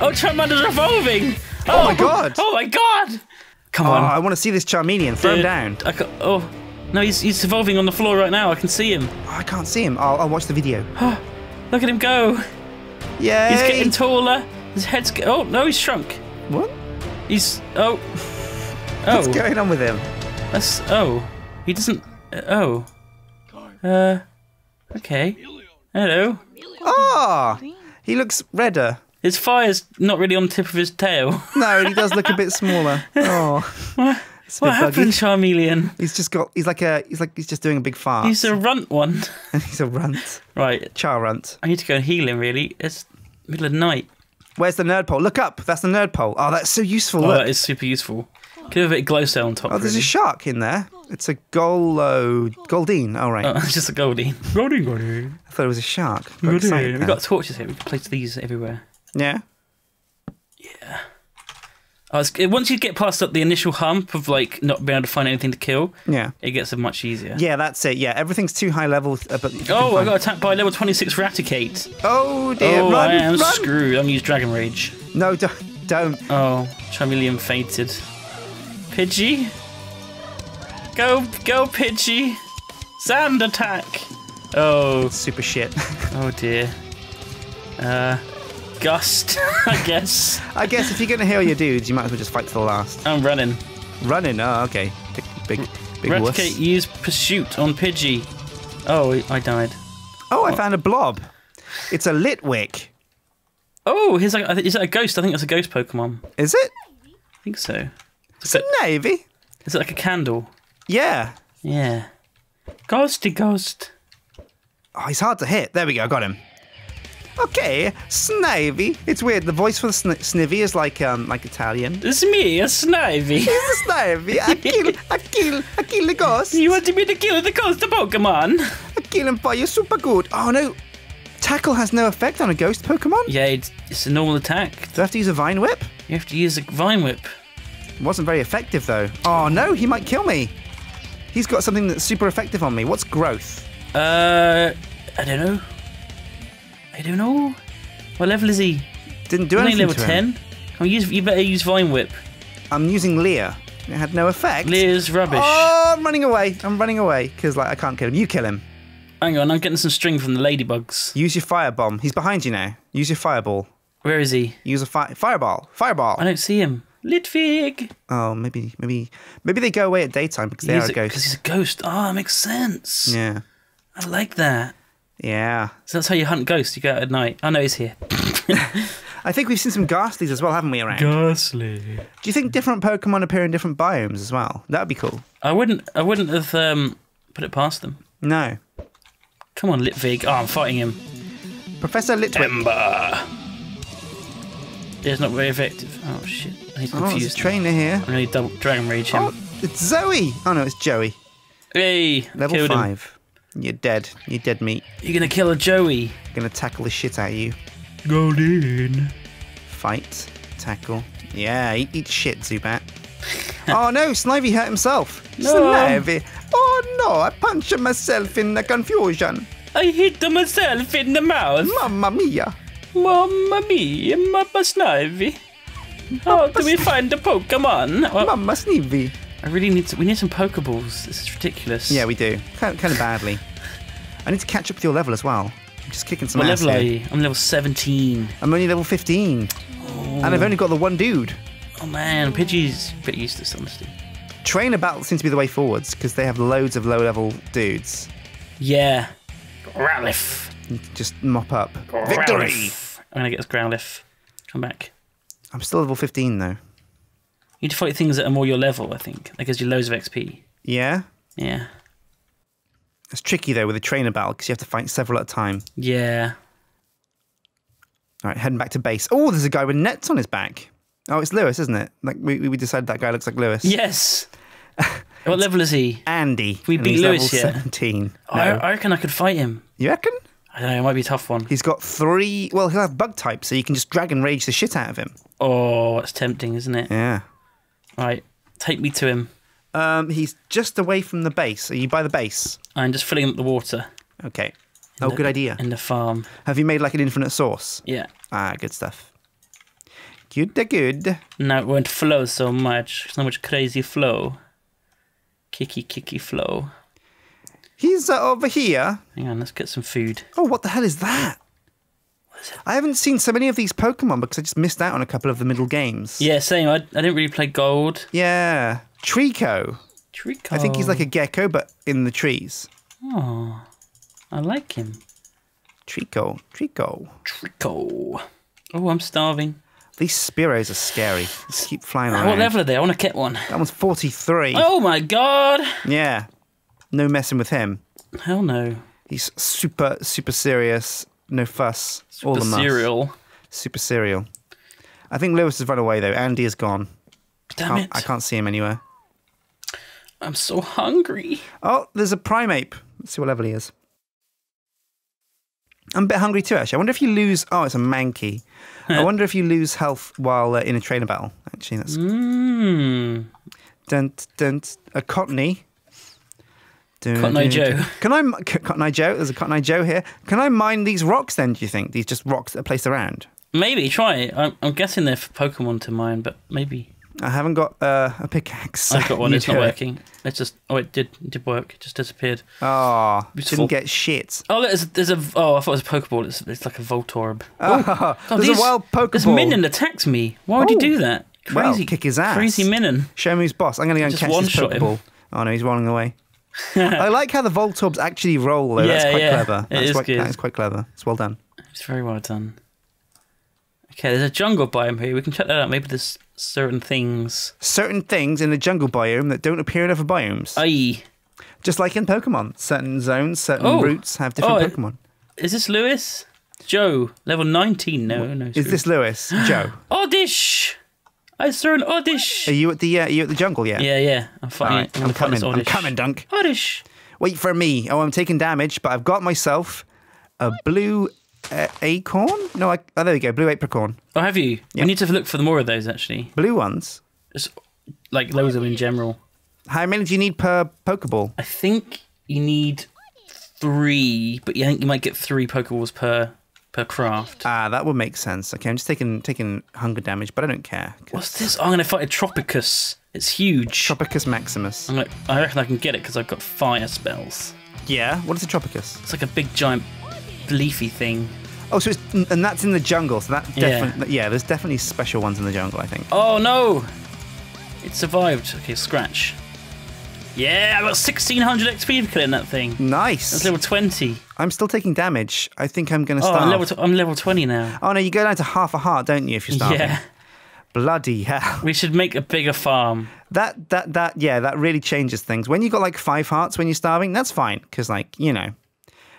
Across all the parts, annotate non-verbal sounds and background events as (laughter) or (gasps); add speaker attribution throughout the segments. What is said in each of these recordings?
Speaker 1: Oh, Charmander's revolving!
Speaker 2: Oh my God.
Speaker 1: Oh my god! Come
Speaker 2: Oh,
Speaker 1: on.
Speaker 2: I want to see this Charmeleon. Throw him down.
Speaker 1: I ca- oh, no, he's, he's evolving on the floor right now. I can see him.
Speaker 2: Oh, I can't see him. I'll, I'll watch the video. (gasps)
Speaker 1: Look at him go.
Speaker 2: Yeah.
Speaker 1: He's getting taller. His head's. Oh, no, he's shrunk.
Speaker 2: what?
Speaker 1: He's. Oh. (laughs)
Speaker 2: What's
Speaker 1: Oh.
Speaker 2: going on with him?
Speaker 1: That's. Oh. He doesn't. Uh, oh. Uh. Okay. Hello.
Speaker 2: Ah, he looks redder.
Speaker 1: His fire's not really on the tip of his tail. (laughs)
Speaker 2: No, he does look a bit smaller. (laughs) Oh, it's a
Speaker 1: What
Speaker 2: bit
Speaker 1: happened,
Speaker 2: buggy.
Speaker 1: Charmeleon?
Speaker 2: He's just got. He's like a. He's like he's just doing a big fart.
Speaker 1: He's a (laughs) runt one.
Speaker 2: he's a runt.
Speaker 1: Right.
Speaker 2: Char runt.
Speaker 1: I need to go and heal him, really. It's middle of the night.
Speaker 2: Where's the nerd pole? Look up. That's the nerd pole. Oh, that's so useful.
Speaker 1: Oh,
Speaker 2: Look.
Speaker 1: that is super useful. Could have a bit of glow cell on top.
Speaker 2: oh, there's
Speaker 1: really.
Speaker 2: a shark in there. It's a Golo Goldeen. Oh right.
Speaker 1: Oh, it's just a goldie. Goldie, goldie.
Speaker 2: I thought it was a shark. Got excited
Speaker 1: We've got torches here. We can place these everywhere.
Speaker 2: Yeah.
Speaker 1: Yeah. it's, it- once you get past up the initial hump of like not being able to find anything to kill,
Speaker 2: Yeah.
Speaker 1: it gets much easier.
Speaker 2: Yeah, that's it. Yeah, everything's too high level. Uh, but
Speaker 1: Oh, I got attacked by level 26 Raticate.
Speaker 2: Oh dear!
Speaker 1: oh,
Speaker 2: run,
Speaker 1: I am
Speaker 2: run!
Speaker 1: screwed. I'm gonna use Dragon Rage.
Speaker 2: No, don't, don't.
Speaker 1: Oh, Charmeleon fainted. Pidgey? Go, go, Pidgey! Sand attack! Oh,
Speaker 2: Super shit. (laughs)
Speaker 1: oh dear. Uh, Gust, (laughs) I guess.
Speaker 2: I guess if you're gonna heal your dudes, you might as well just fight to the last.
Speaker 1: I'm running.
Speaker 2: Running. Oh, okay. Big, big, big wuss.
Speaker 1: Raticate, use Pursuit on Pidgey. Oh, I died.
Speaker 2: Oh, I oh. found a blob. It's a Litwick.
Speaker 1: Oh, here's like, I is that a ghost? I think that's a ghost Pokemon.
Speaker 2: Is it?
Speaker 1: I think so.
Speaker 2: It's a navy.
Speaker 1: Is it like a candle?
Speaker 2: Yeah.
Speaker 1: Yeah. Ghosty ghost.
Speaker 2: Oh, he's hard to hit. There we go. Got him. Okay, Snivy. It's weird. The voice for the sn- Snivy is like um like Italian.
Speaker 1: It's me, a Snivy.
Speaker 2: It's a Snivy. I kill, I kill, I kill the ghost.
Speaker 1: you wanted me to kill the ghost of Pokemon?
Speaker 2: I kill him for you. Super good. Oh no, tackle has no effect on a ghost Pokemon.
Speaker 1: Yeah, it's, it's a normal attack.
Speaker 2: Do I have to use a Vine Whip?
Speaker 1: You have to use a Vine Whip.
Speaker 2: Wasn't very effective though. Oh no, he might kill me. He's got something that's super effective on me. What's growth?
Speaker 1: Uh, I don't know. I don't know. What level is he?
Speaker 2: Didn't do anything
Speaker 1: level 10? Come use, you better use Vine Whip.
Speaker 2: I'm using Leer. It had no effect.
Speaker 1: Leer's rubbish.
Speaker 2: Oh, I'm running away. I'm running away because like I can't kill him. You kill him.
Speaker 1: Hang on, I'm getting some string from the ladybugs.
Speaker 2: Use your fire bomb. He's behind you now. Use your fireball.
Speaker 1: Where is he?
Speaker 2: Use a fi- fireball. Fireball.
Speaker 1: I don't see him. Litwick!
Speaker 2: Oh, maybe, maybe, maybe they go away at daytime because they are a
Speaker 1: Because
Speaker 2: ghost.
Speaker 1: he's a ghost. Ah, makes sense.
Speaker 2: Yeah,
Speaker 1: I like that.
Speaker 2: Yeah.
Speaker 1: So that's how you hunt ghosts. You go out at night. Oh know he's here. (laughs)
Speaker 2: I think we've seen some Gastlys as well, haven't we? Around.
Speaker 1: Gastly.
Speaker 2: Do you think different Pokemon appear in different biomes as well? That'd be cool.
Speaker 1: I wouldn't. I wouldn't have um, put it past them.
Speaker 2: No,
Speaker 1: Come on, Litwick. Oh, I'm fighting him.
Speaker 2: Professor Litwick.
Speaker 1: Ember. It's not very effective. Oh shit. He's
Speaker 2: oh, there's a
Speaker 1: confused.
Speaker 2: trainer here.
Speaker 1: I'm gonna double Dragon Rage him.
Speaker 2: Oh, it's Zoe. Oh no, it's Joey.
Speaker 1: Hey,
Speaker 2: Level
Speaker 1: 5. him.
Speaker 2: Five. You're dead. You're dead meat.
Speaker 1: You're gonna kill a Joey.
Speaker 2: I'm Gonna tackle the shit out of you.
Speaker 1: Golden.
Speaker 2: Fight. Tackle. Yeah, eat, eat shit, Zubat. (laughs) oh no, Snivy hurt himself.
Speaker 1: No.
Speaker 2: Snivy. Oh no, I punched myself in the confusion.
Speaker 1: I hit myself in the mouth.
Speaker 2: Mamma mia.
Speaker 1: Mamma mia, Mamma Snivy. How do we find the Pokemon?
Speaker 2: Mamma Snivy.
Speaker 1: I really need to. We need some Pokeballs. This is ridiculous.
Speaker 2: Yeah, we do. Kind of, kind of badly. I need to catch up with your level as well. I'm just kicking some
Speaker 1: What
Speaker 2: ass
Speaker 1: level are
Speaker 2: here.
Speaker 1: you? I'm level 17.
Speaker 2: I'm only level 15. And I've oh. only got the one dude.
Speaker 1: Oh man, Pidgey's a bit useless, honestly.
Speaker 2: Trainer battles seem to be the way forwards because they have loads of low level dudes.
Speaker 1: Yeah. Growlithe.
Speaker 2: Just mop up. Victory!
Speaker 1: I'm gonna get this Growlithe. Come back.
Speaker 2: I'm still level 15 though.
Speaker 1: You need to fight things that are more your level, I think. That gives you loads of XP.
Speaker 2: Yeah?
Speaker 1: Yeah.
Speaker 2: It's tricky though with a trainer battle because you have to fight several at a time.
Speaker 1: Yeah.
Speaker 2: All right, heading back to base. Oh, there's a guy with nets on his back. Oh, it's Lewis, isn't it? Like we, we decided that guy looks like Lewis.
Speaker 1: Yes. (laughs) what level is he?
Speaker 2: Andy.
Speaker 1: We beat Lewis
Speaker 2: level
Speaker 1: yet?
Speaker 2: 17.
Speaker 1: Oh, I, I reckon I could fight him.
Speaker 2: You reckon?
Speaker 1: I don't know, it might be a tough one.
Speaker 2: He's got three. Well, he'll have bug types, so you can just Dragon Rage the shit out of him.
Speaker 1: Oh, that's tempting, isn't it?
Speaker 2: Yeah.
Speaker 1: Right. Take me to him.
Speaker 2: Um, he's just away from the base. Are you by the base?
Speaker 1: I'm just filling up the water
Speaker 2: Okay. Oh,
Speaker 1: the-
Speaker 2: good idea.
Speaker 1: in the farm.
Speaker 2: Have you made like an infinite source?
Speaker 1: Yeah.
Speaker 2: Ah, good stuff. Good, good.
Speaker 1: Now it won't flow so much. So much crazy flow. Kicky, kicky flow.
Speaker 2: He's uh, over here.
Speaker 1: Hang on, let's get some food.
Speaker 2: Oh, what the hell is that? I haven't seen so many of these Pokemon because I just missed out on a couple of the middle games.
Speaker 1: Yeah, same. I, I didn't really play Gold.
Speaker 2: Yeah. Treecko.
Speaker 1: Treecko.
Speaker 2: I think he's like a gecko, but in the trees.
Speaker 1: Oh, I like him.
Speaker 2: Treecko. Treecko.
Speaker 1: Treecko. Oh, I'm starving.
Speaker 2: These Spearows are scary. Just keep flying around.
Speaker 1: What level are they? I want to get one.
Speaker 2: That one's 43.
Speaker 1: Oh my god!
Speaker 2: Yeah. No messing with him.
Speaker 1: Hell no.
Speaker 2: He's super, super serious. No fuss. All
Speaker 1: The
Speaker 2: muss.
Speaker 1: cereal.
Speaker 2: Super serial. I think Lewis has run away though. Andy is gone.
Speaker 1: Damn
Speaker 2: Can't-
Speaker 1: it.
Speaker 2: I can't see him anywhere.
Speaker 1: I'm so hungry.
Speaker 2: Oh, there's a Primeape. Let's see what level he is. I'm a bit hungry too, actually. I wonder if you lose. Oh, it's a Mankey. I (laughs) wonder if you lose health while uh, in a trainer battle. Actually, that's
Speaker 1: Mmm.
Speaker 2: dun, dun, a Cottonee.
Speaker 1: Cotton Eye Joe.
Speaker 2: Can I Cotton Eye Joe? There's a Cotton Eye Joe here. Can I mine these rocks then? Do you think these just rocks that are placed around?
Speaker 1: Maybe try it. I'm, I'm guessing they're for Pokemon to mine, but maybe
Speaker 2: I haven't got uh, a pickaxe. (laughs)
Speaker 1: I've got one. (laughs) It's not working. It's just. Oh, it did. It did work. It just disappeared.
Speaker 2: Oh,
Speaker 1: Beautiful.
Speaker 2: didn't get shit.
Speaker 1: Oh, look, there's, there's a. Oh, I thought it was a Pokeball. It's, it's like a Voltorb. (laughs)
Speaker 2: Oh,
Speaker 1: God,
Speaker 2: there's
Speaker 1: these-
Speaker 2: a wild Pokeball.
Speaker 1: This Minion attacks me. Why would you
Speaker 2: Oh.
Speaker 1: do that?
Speaker 2: Well,
Speaker 1: Crazy.
Speaker 2: kick his ass.
Speaker 1: Crazy Minion.
Speaker 2: Show me who's boss. I'm going to go and catch this
Speaker 1: one-shot him.
Speaker 2: Pokeball. Oh no, he's running away. I (laughs) like how the Voltorbs actually roll though. That's
Speaker 1: Yeah,
Speaker 2: quite
Speaker 1: yeah.
Speaker 2: clever. That's
Speaker 1: is
Speaker 2: quite,
Speaker 1: good.
Speaker 2: That is quite clever. It's well done.
Speaker 1: It's very well done. Okay, there's a jungle biome here. We can check that out. Maybe there's certain things.
Speaker 2: Certain things in the jungle biome that don't appear in other biomes.
Speaker 1: Aye.
Speaker 2: Just like in Pokemon. Certain zones, certain
Speaker 1: Oh.
Speaker 2: routes have different
Speaker 1: Oh,
Speaker 2: Pokemon.
Speaker 1: Is this Lewis? Joe, level 19. No, no.
Speaker 2: Is this Lewis? Joe? (gasps)
Speaker 1: Oddish? I saw an Oddish.
Speaker 2: Are you at the uh, are you at the jungle yet?
Speaker 1: Yeah, yeah. I'm fighting.
Speaker 2: right,
Speaker 1: I'm,
Speaker 2: I'm
Speaker 1: gonna fight this
Speaker 2: coming. I'm coming, Dunk.
Speaker 1: Oddish.
Speaker 2: Wait for me. Oh, I'm taking damage, but I've got myself a blue uh, acorn. No, I, oh, there we go. Blue apricorn.
Speaker 1: Oh, have you?
Speaker 2: Yeah.
Speaker 1: We need to look for more of those, actually.
Speaker 2: Blue ones.
Speaker 1: Just like loads of them in general.
Speaker 2: How many do you need per Pokeball?
Speaker 1: I think you need three, but you think you might get three Pokeballs per per craft.
Speaker 2: Ah, that would make sense. Okay, I'm just taking taking hunger damage, but I don't care. 'cause
Speaker 1: What's this? I'm gonna fight a Tropicus. It's huge.
Speaker 2: Tropicus Maximus.
Speaker 1: I'm like, I reckon I can get it because I've got fire spells.
Speaker 2: Yeah. What is a Tropicus?
Speaker 1: It's like a big giant leafy thing.
Speaker 2: Oh, so it's and that's in the jungle. So that
Speaker 1: Yeah.
Speaker 2: definitely yeah. There's definitely special ones in the jungle. I think.
Speaker 1: Oh no! It survived. Okay, scratch. Yeah, I got 1600 XP for killing that thing.
Speaker 2: Nice.
Speaker 1: That's level 20.
Speaker 2: I'm still taking damage. I think I'm gonna
Speaker 1: Oh,
Speaker 2: start.
Speaker 1: I'm level, I'm level 20 now.
Speaker 2: oh no, you go down to half a heart, don't you? If you're starving.
Speaker 1: Yeah.
Speaker 2: Bloody hell.
Speaker 1: We should make a bigger farm.
Speaker 2: That that that yeah, that really changes things. When you got like five hearts when you're starving, that's fine because like you know,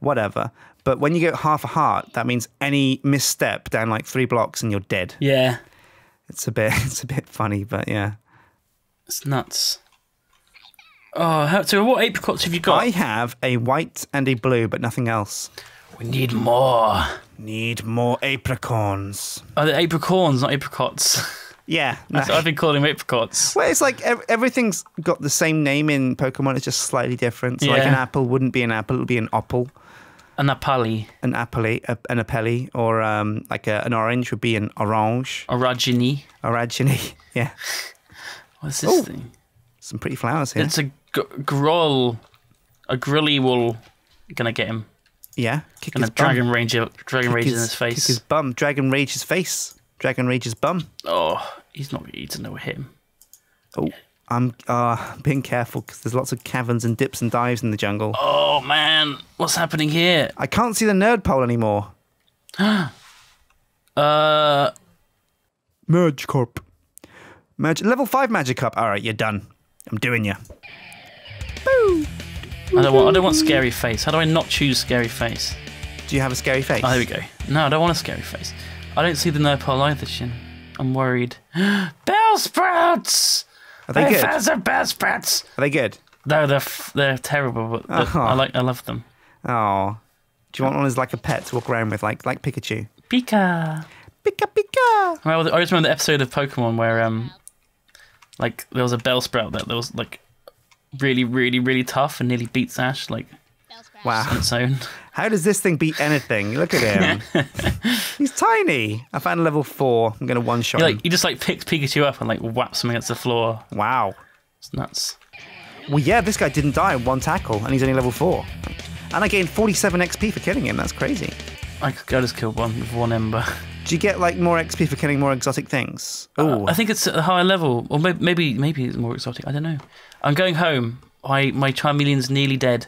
Speaker 2: whatever. But when you get half a heart, that means any misstep down like three blocks and you're dead.
Speaker 1: Yeah.
Speaker 2: It's a bit (laughs) it's a bit funny, but yeah.
Speaker 1: It's nuts. Oh, how, so what apricots have you got?
Speaker 2: I have a white and a blue, but nothing else.
Speaker 1: We need more.
Speaker 2: Need more apricorns.
Speaker 1: Oh, they're apricorns, not apricots. (laughs)
Speaker 2: Yeah. (laughs)
Speaker 1: That's what I've been calling them apricots.
Speaker 2: Well, it's like ev- everything's got the same name in Pokemon. It's just slightly different. So like an apple wouldn't be an apple; it would be an opal.
Speaker 1: An napali.
Speaker 2: An apple, a, an apelli, or um, like a, an orange would be an orange.
Speaker 1: Oragini.
Speaker 2: Orangini. (laughs) Yeah,
Speaker 1: What's this
Speaker 2: Oh.
Speaker 1: thing?
Speaker 2: Some pretty flowers here.
Speaker 1: It's a g- groll. A grilly wool. Gonna get him.
Speaker 2: yeah, kick
Speaker 1: Gonna
Speaker 2: his bum.
Speaker 1: dragon rage, dragon
Speaker 2: Kick
Speaker 1: rage in his face.
Speaker 2: Kick his bum. Dragon rage his face. Dragon rage his bum.
Speaker 1: Oh, he's not. Doesn't know him.
Speaker 2: Oh, I'm uh, being careful because there's lots of caverns and dips and dives in the jungle.
Speaker 1: Oh man, what's happening here?
Speaker 2: I can't see the nerd pole anymore. (gasps)
Speaker 1: Uh,
Speaker 2: Magikarp. Mag- level 5 Magikarp. All right, you're done. I'm doing you. Boo.
Speaker 1: I don't want. I don't want scary face. How do I not choose scary face?
Speaker 2: Do you have a scary face?
Speaker 1: Oh, there we go. No, I don't want a scary face. I don't see the nopal either, Sjin. I'm worried. (gasps) Bellsprouts.
Speaker 2: Are they good?
Speaker 1: Fans are Bellsprouts.
Speaker 2: Are they good?
Speaker 1: No, they're f- they're terrible, but but
Speaker 2: Oh.
Speaker 1: I like. I love them.
Speaker 2: Oh. Do you want one as like a pet to walk around with, like like Pikachu?
Speaker 1: Pika.
Speaker 2: Pika Pika.
Speaker 1: Well, I just remember the episode of Pokemon where um, like there was a Bellsprout that was like really, really, really tough and nearly beats Ash. Like
Speaker 2: Wow.
Speaker 1: on its own. (laughs)
Speaker 2: How does this thing beat anything? Look at him. (laughs) He's tiny. I found level four. I'm going to one shot
Speaker 1: You like you just like picks Pikachu up and like whaps him against the floor.
Speaker 2: Wow.
Speaker 1: It's nuts.
Speaker 2: Well, yeah, this guy didn't die in one tackle, and he's only level four. And I gained 47 XP for killing him. That's crazy.
Speaker 1: I, I just killed one with one ember. (laughs)
Speaker 2: Do you get like more XP for killing more exotic things? Oh,
Speaker 1: I think it's at a higher level, or maybe maybe, maybe it's more exotic. I don't know. I'm going home. I my Charmeleon's nearly dead.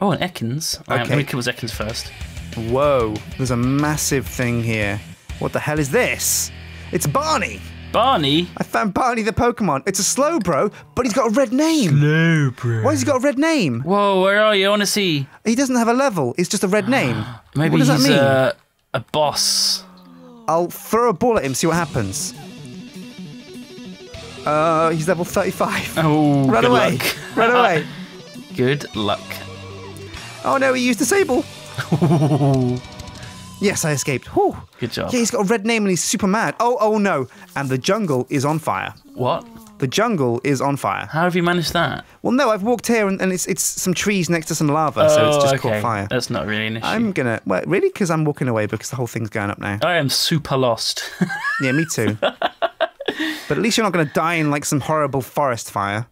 Speaker 1: Oh, an Ekans. Right,
Speaker 2: Okay.
Speaker 1: Let me kill his Ekans first.
Speaker 2: whoa! There's a massive thing here. What the hell is this? It's Barney.
Speaker 1: Barney.
Speaker 2: I found Barney the Pokemon. It's a Slowbro, but he's got a red name.
Speaker 1: No, bro.
Speaker 2: Why has he got a red name?
Speaker 1: Whoa, where are you? I want to see.
Speaker 2: He doesn't have a level. It's just a red name. (gasps)
Speaker 1: Maybe
Speaker 2: what does
Speaker 1: he's
Speaker 2: that mean?
Speaker 1: Uh, a boss.
Speaker 2: I'll throw a ball at him, see what happens. Uh, he's level 35.
Speaker 1: Oh, (laughs)
Speaker 2: Run
Speaker 1: good
Speaker 2: away.
Speaker 1: luck.
Speaker 2: Run (laughs) away.
Speaker 1: Good luck.
Speaker 2: Oh no, he used disable. (laughs) yes, I escaped. Whew.
Speaker 1: Good job.
Speaker 2: Yeah, he's got a red name and he's super mad. Oh, oh no. And the jungle is on fire.
Speaker 1: What?
Speaker 2: The jungle is on fire.
Speaker 1: How have you managed that?
Speaker 2: Well, no, I've walked here and, and it's it's some trees next to some lava, so it's
Speaker 1: Oh,
Speaker 2: just
Speaker 1: okay.
Speaker 2: caught fire.
Speaker 1: That's not really an issue.
Speaker 2: I'm gonna. Well, really? Because I'm walking away because the whole thing's going up now.
Speaker 1: I am super lost.
Speaker 2: Yeah, me too. (laughs) but at least you're not gonna die in like some horrible forest fire.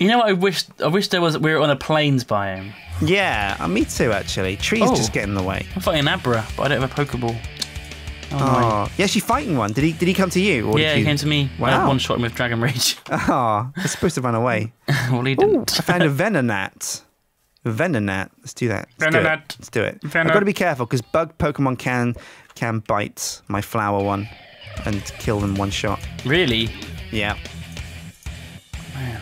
Speaker 1: you know what? I wish I wish there was we were on a plains biome.
Speaker 2: Yeah, uh, me too. Actually, trees
Speaker 1: Oh.
Speaker 2: just get in the way.
Speaker 1: I'm fighting an Abra, but I don't have a Pokeball. Oh.
Speaker 2: Oh, yeah, she's fighting one. Did he? Did he come to you? Or
Speaker 1: yeah,
Speaker 2: did
Speaker 1: he
Speaker 2: you...
Speaker 1: came to me. I
Speaker 2: Wow.
Speaker 1: one shot him with Dragon Rage. (laughs)
Speaker 2: Oh, it's supposed to run away. (laughs)
Speaker 1: well, he
Speaker 2: Ooh,
Speaker 1: didn't.
Speaker 2: I found a Venonat. Venonat. Let's do that. Let's do it.
Speaker 1: Venonat.
Speaker 2: Let's do it. I've
Speaker 1: Venonat.
Speaker 2: got to be careful because bug Pokemon can can bite my flower one and kill them one shot.
Speaker 1: Really?
Speaker 2: Yeah.
Speaker 1: Man,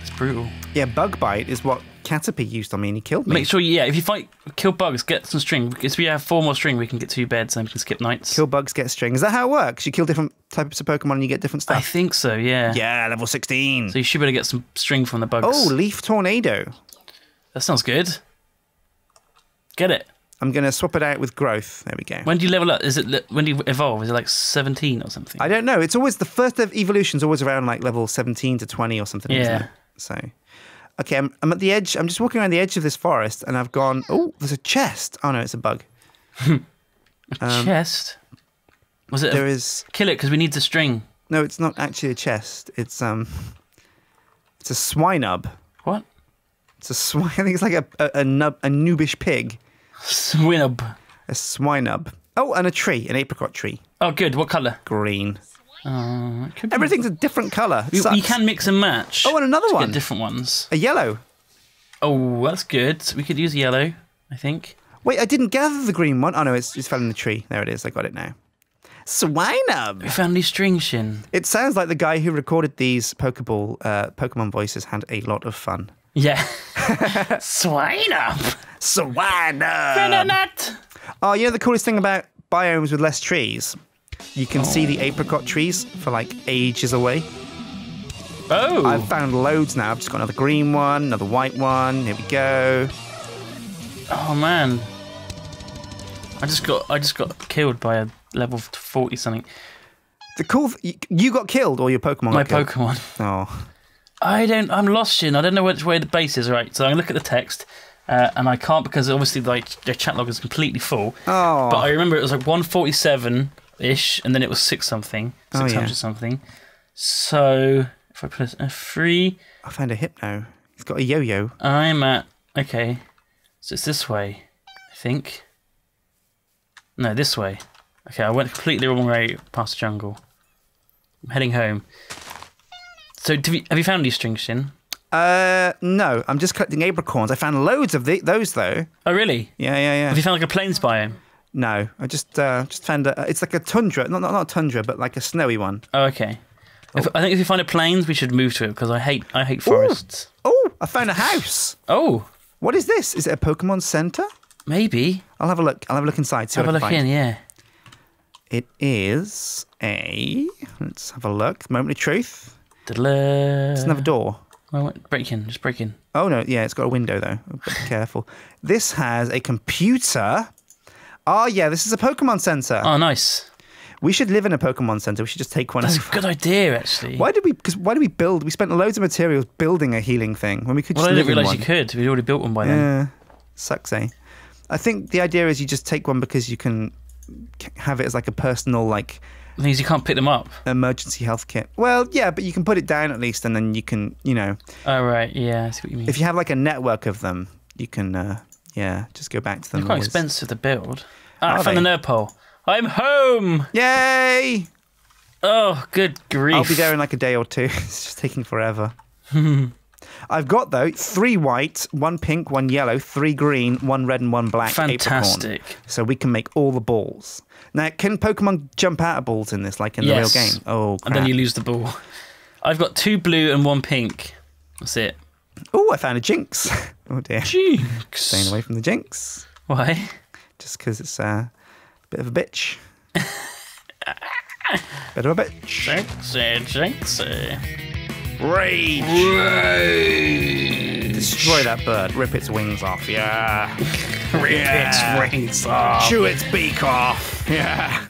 Speaker 1: it's brutal.
Speaker 2: Yeah, bug bite is what Caterpie used on me and he killed me.
Speaker 1: Make sure, yeah, if you fight, kill bugs, get some string. Because we have four more string, we can get two beds and we can skip nights.
Speaker 2: Kill bugs, get string. Is that how it works? You kill different types of Pokemon and you get different stuff?
Speaker 1: I think so, yeah.
Speaker 2: yeah, level 16.
Speaker 1: So you should be able to get some string from the bugs.
Speaker 2: Oh, Leaf Tornado.
Speaker 1: that sounds good. Get it.
Speaker 2: I'm going to swap it out with Growth. There we go.
Speaker 1: When do you level up? Is it when do you evolve? Is it like seventeen or something?
Speaker 2: I don't know. It's always the first of evolution's always around like level 17 to 20 or something. Isn't
Speaker 1: Yeah.
Speaker 2: it? So, okay, I'm, I'm at the edge. I'm just walking around the edge of this forest and I've gone, oh, there's a chest. Oh, no, it's a bug. (laughs)
Speaker 1: A chest. Was it?
Speaker 2: um, There
Speaker 1: A,
Speaker 2: is,
Speaker 1: kill it because we need the string.
Speaker 2: no, it's not actually a chest. It's, um, it's a swinub.
Speaker 1: What?
Speaker 2: It's a swine. (laughs) I think it's like a, a, a, nub, a noobish pig.
Speaker 1: Swinub.
Speaker 2: A swinub. Oh, and a tree, an apricot tree.
Speaker 1: Oh, good. What color?
Speaker 2: Green.
Speaker 1: Uh, could be-
Speaker 2: Everything's a different color.
Speaker 1: You, you can mix and match.
Speaker 2: Oh, and another one.
Speaker 1: Different ones.
Speaker 2: A yellow.
Speaker 1: Oh, that's good. We could use yellow. I think.
Speaker 2: Wait, I didn't gather the green one. Oh no, it's, it's fell in the tree. There it is. I got it now. Swinub.
Speaker 1: We found these string Sjin.
Speaker 2: It sounds like the guy who recorded these Pokeball uh, Pokemon voices had a lot of fun.
Speaker 1: Yeah. Swine up.
Speaker 2: Swinub.
Speaker 1: Nut.
Speaker 2: Oh, you know the coolest thing about biomes with less trees? You can see the apricot trees for like ages away.
Speaker 1: Oh.
Speaker 2: I've found loads now. I've just got another green one, another white one. Here we go.
Speaker 1: Oh man. I just got I just got killed by a level forty something.
Speaker 2: The cool. You- got killed, or your Pokemon
Speaker 1: My? Pokemon.
Speaker 2: Oh,
Speaker 1: I don't. I'm lost, Sjin. I don't know which way the base is. Right. So I'm gonna look at the text, uh, and I can't because obviously like the chat log is completely full.
Speaker 2: oh.
Speaker 1: But I remember it was like 147 ish, and then it was six something,
Speaker 2: Oh,
Speaker 1: 600
Speaker 2: yeah.
Speaker 1: something. So if I put a three,
Speaker 2: I found a Hypno. He's got a yo-yo.
Speaker 1: I'm at okay. So it's this way, I think. No, this way. Okay, I went completely the wrong way past the jungle. I'm heading home. So, do we, have you found these strings, Sjin?
Speaker 2: Uh, no, I'm just collecting apricorns. I found loads of the, those though.
Speaker 1: Oh, really?
Speaker 2: Yeah, yeah, yeah.
Speaker 1: Have you found like a plains biome?
Speaker 2: No, I just uh, just found a. It's like a tundra, not not, not a tundra, but like a snowy one.
Speaker 1: Oh, okay. If, I think if we find a plains, we should move to it because I hate I hate forests.
Speaker 2: Oh, I found a house.
Speaker 1: Oh,
Speaker 2: What is this? Is it a Pokemon Center?
Speaker 1: maybe.
Speaker 2: I'll have a look. I'll have a look inside. See
Speaker 1: Have a look
Speaker 2: can
Speaker 1: in, yeah.
Speaker 2: It is a. Let's have a look. Moment of truth.
Speaker 1: Da-da-da.
Speaker 2: It's another door.
Speaker 1: Break in, just break in.
Speaker 2: Oh no, yeah, it's got a window though. Be careful. This has a computer. Oh yeah, this is a Pokemon Center.
Speaker 1: Oh, nice.
Speaker 2: We should live in a Pokemon Center. We should just take one.
Speaker 1: That's a good idea, actually.
Speaker 2: Why did we? Because why did we build? We spent loads of materials building a healing thing when we could
Speaker 1: Well,
Speaker 2: just
Speaker 1: I didn't realise you could. We'd already built one by then.
Speaker 2: Yeah. Sucks, eh? I think the idea is you just take one because you can have it as like a personal like
Speaker 1: The thing you can't pick them up.
Speaker 2: emergency health kit. Well, yeah, but you can put it down at least, and then you can, you know,
Speaker 1: Oh right, yeah, I see what you mean.
Speaker 2: if you have like a network of them, you can, uh, yeah, just go back to them.
Speaker 1: They're quite
Speaker 2: always.
Speaker 1: expensive to build. Ah, I found
Speaker 2: they?
Speaker 1: the nerd pole. I'm home.
Speaker 2: Yay!
Speaker 1: Oh, good grief!
Speaker 2: I'll be there in like a day or two. (laughs) it's just taking forever. (laughs) I've got though three white, one pink, one yellow, three green, one red, and one black.
Speaker 1: Fantastic.
Speaker 2: So we can make all the balls. Now, can Pokemon jump out of balls in this, like in
Speaker 1: Yes.
Speaker 2: the real game? Oh, crap.
Speaker 1: And then you lose the ball. I've got two blue and one pink. That's it.
Speaker 2: Oh, I found a Jynx. (laughs) oh dear.
Speaker 1: Jynx.
Speaker 2: Staying away from the Jynx,
Speaker 1: Why?
Speaker 2: just because it's uh, a bit of a bitch. (laughs) bit of a bitch.
Speaker 1: Jinxie, jinxie. Rage.
Speaker 2: Rage. Destroy that bird. Rip its wings off. Yeah. (laughs)
Speaker 1: Rip
Speaker 2: Yeah.
Speaker 1: its rings off.
Speaker 2: Chew its beak off. Yeah.